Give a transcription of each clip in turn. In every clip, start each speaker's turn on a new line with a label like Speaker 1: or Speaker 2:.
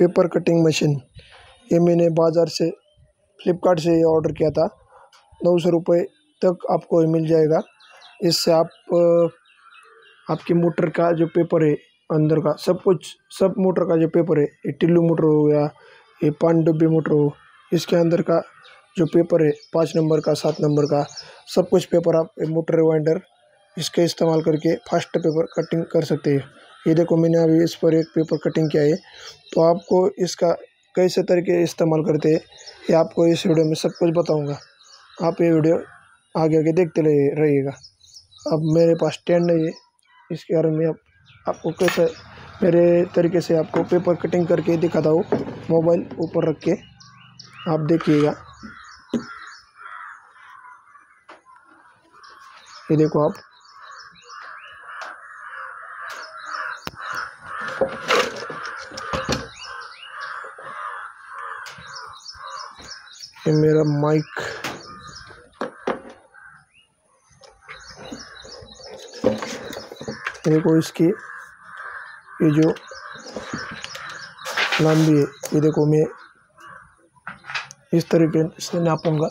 Speaker 1: Paper cutting machine. ये मैंने बाज़ार से, फ्लिपकार्ट से ये ऑर्डर किया था। नौ सौ रुपये तक आपको मिल जाएगा। इससे आप आपकी मोटर का जो पेपर है अंदर का, सब कुछ, सब मोटर का जो पेपर है, ये टिल्लू मोटर हो गया, ये पान डब्बी मोटर हो, इसके अंदर का जो पेपर है, पाँच नंबर का, सात नंबर का, सब कुछ पेपर आप मोटर वाइंडर इसका इस्तेमाल करके फास्ट पेपर कटिंग कर सकते हैं। ये देखो, मैंने अभी इस पर एक पेपर कटिंग किया है। तो आपको इसका कैसे तरीके इस्तेमाल करते हैं, ये आपको इस वीडियो में सब कुछ बताऊँगा। आप ये वीडियो आगे आगे देखते रहिएगा। अब मेरे पास स्टैंड नहीं है। इसके कारण मैं अब आपको कैसे, मेरे तरीके से आपको पेपर कटिंग करके दिखाता हूँ मोबाइल ऊपर रख के। आप देखिएगा। ये देखो आप। ये मेरा माइक। देखो इसकी ये जो लंबी है, ये देखो मैं इस तरीके से नापूँगा।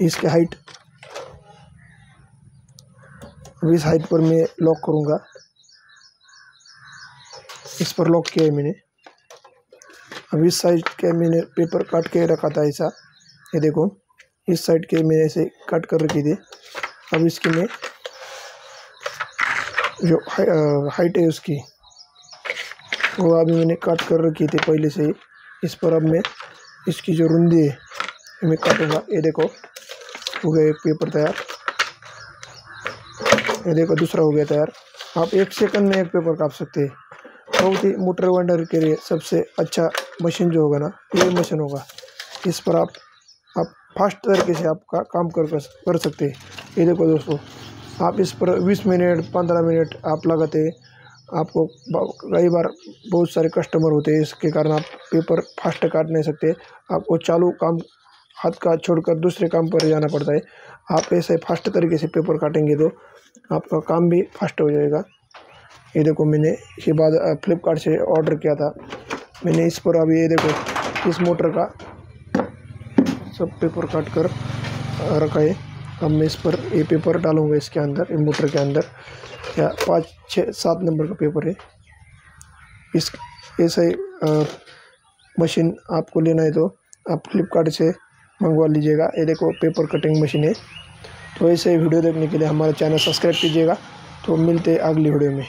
Speaker 1: इसकी हाइट इस हाइट पर मैं लॉक करूँगा। इस पर लॉक किया है मैंने। अब इस साइड के मैंने पेपर काट के रखा था ऐसा। ये देखो, इस साइड के मैंने ऐसे कट कर रखी थी। अब इसकी मैं जो हाइट है उसकी, वो अभी मैंने काट कर रखी थी पहले से ही। इस पर अब मैं इसकी जो रुंदी है मैं काटूँगा। ये देखो, हो गया एक पेपर तैयार। ये देखो, दूसरा हो गया तैयार। आप एक सेकंड में एक पेपर काट सकते हैं। बहुत ही मोटर वेंडर के लिए सबसे अच्छा मशीन जो होगा ना, ये मशीन होगा। इस पर आप आप फास्ट तरीके से आपका काम कर कर सकते हैं। ये देखो दोस्तों, आप इस पर 20 मिनट 15 मिनट आप लगाते, आपको कई बार बहुत सारे कस्टमर होते हैं, इसके कारण आप पेपर फास्ट काट नहीं सकते। आपको चालू काम, हाथ का छोड़कर दूसरे काम पर जाना पड़ता है। आप ऐसे फास्ट तरीके से पेपर काटेंगे तो आपका काम भी फास्ट हो जाएगा। ये देखो मैंने इसके बाद फ्लिपकार्ट से ऑर्डर किया था। मैंने इस पर अभी ये देखो, इस मोटर का सब पेपर काट कर रखा है। अब मैं इस पर ये पेपर डालूँगा इसके अंदर ये मोटर के अंदर। या पाँच, छः, सात नंबर का पेपर है। इस, ऐसा मशीन आपको लेना है तो आप फ्लिपकार्ट से मंगवा लीजिएगा। ये देखो पेपर कटिंग मशीन है। तो ऐसे वीडियो देखने के लिए हमारा चैनल सब्सक्राइब कीजिएगा। तो मिलते हैं अगली वीडियो में।